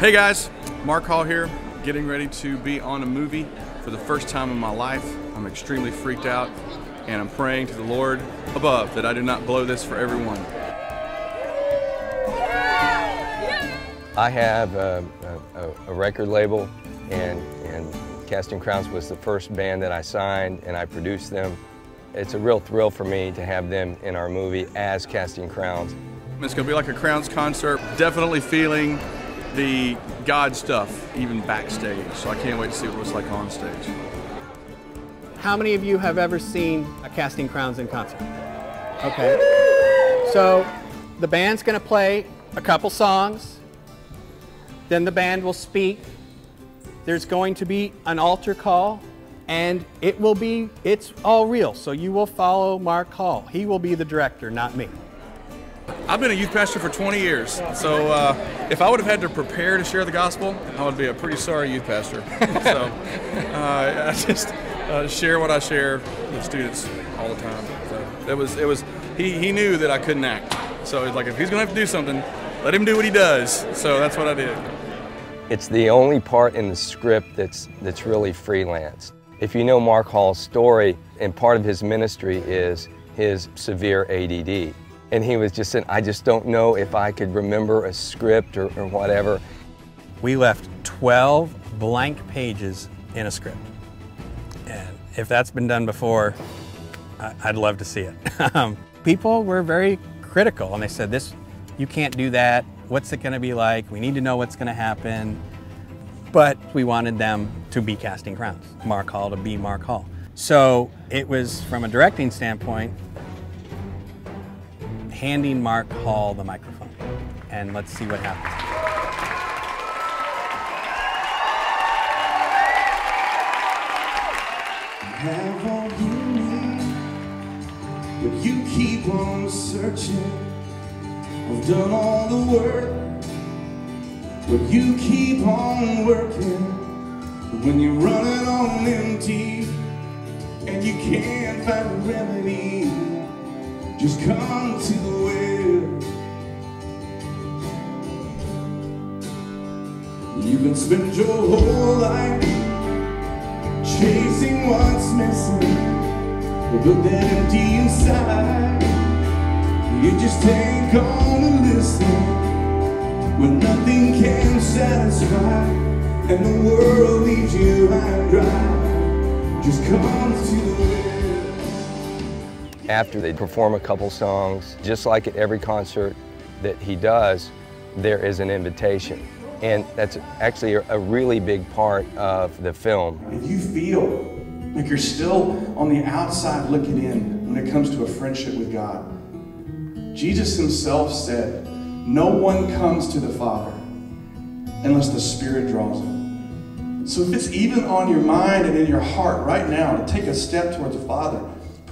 Hey guys, Mark Hall here, getting ready to be on a movie for the first time in my life. I'm extremely freaked out and I'm praying to the Lord above that I do not blow this for everyone. I have uh, a, a, a record label and, and Casting Crowns was the first band that I signed and I produced them. It's a real thrill for me to have them in our movie as Casting Crowns. It's going to be like a Crowns concert, definitely feeling the God stuff even backstage. So I can't wait to see what it's like on stage. How many of you have ever seen a Casting Crowns in concert? Okay. So the band's going to play a couple songs. Then the band will speak. There's going to be an altar call and it will be, it's all real. So you will follow Mark Hall. He will be the director, not me. I've been a youth pastor for 20 years, so uh, if I would have had to prepare to share the gospel, I would be a pretty sorry youth pastor. so uh, I just uh, share what I share with students all the time. So it was, it was, he, he knew that I couldn't act. So it's like, if he's gonna have to do something, let him do what he does. So that's what I did. It's the only part in the script that's, that's really freelance. If you know Mark Hall's story, and part of his ministry is his severe ADD. And he was just saying, I just don't know if I could remember a script or, or whatever. We left 12 blank pages in a script. And if that's been done before, I'd love to see it. Um, people were very critical and they said, this, you can't do that. What's it gonna be like? We need to know what's gonna happen. But we wanted them to be casting crowns, Mark Hall to be Mark Hall. So it was, from a directing standpoint, handing Mark Hall the microphone. And let's see what happens. have all you need, but you keep on searching. I've done all the work, but you keep on working. When you're running on empty and you can't find a remedy, just come to the well. You can spend your whole life chasing what's missing. But that empty inside. You just ain't gonna listen When nothing can satisfy And the world leaves you high and dry Just come to the well After they perform a couple songs, just like at every concert that he does, there is an invitation. And that's actually a, really big part of the film. If you feel like you're still on the outside looking in when it comes to a friendship with God, Jesus himself said, no one comes to the Father unless the Spirit draws them. So if it's even on your mind and in your heart right now to take a step towards the Father,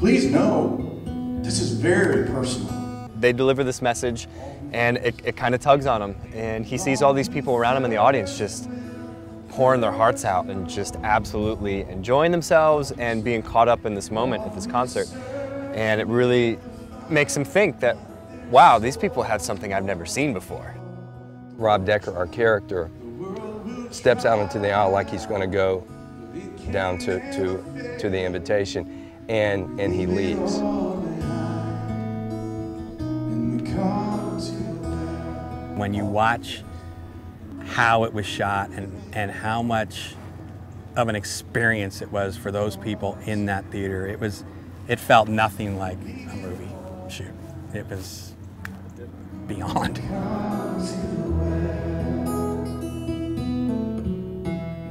please know this is very personal. They deliver this message and it, it kind of tugs on him. And he sees all these people around him in the audience just pouring their hearts out and just absolutely enjoying themselves and being caught up in this moment at this concert. And it really makes him think that, wow, these people had something I've never seen before. Rob Decker, our character, steps out into the aisle like he's going to go down to, to, to the invitation, and, and he leaves. When you watch how it was shot and, and how much of an experience it was for those people in that theater, it was, it felt nothing like a movie shoot. It was beyond.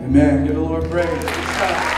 Amen. Give the Lord praise.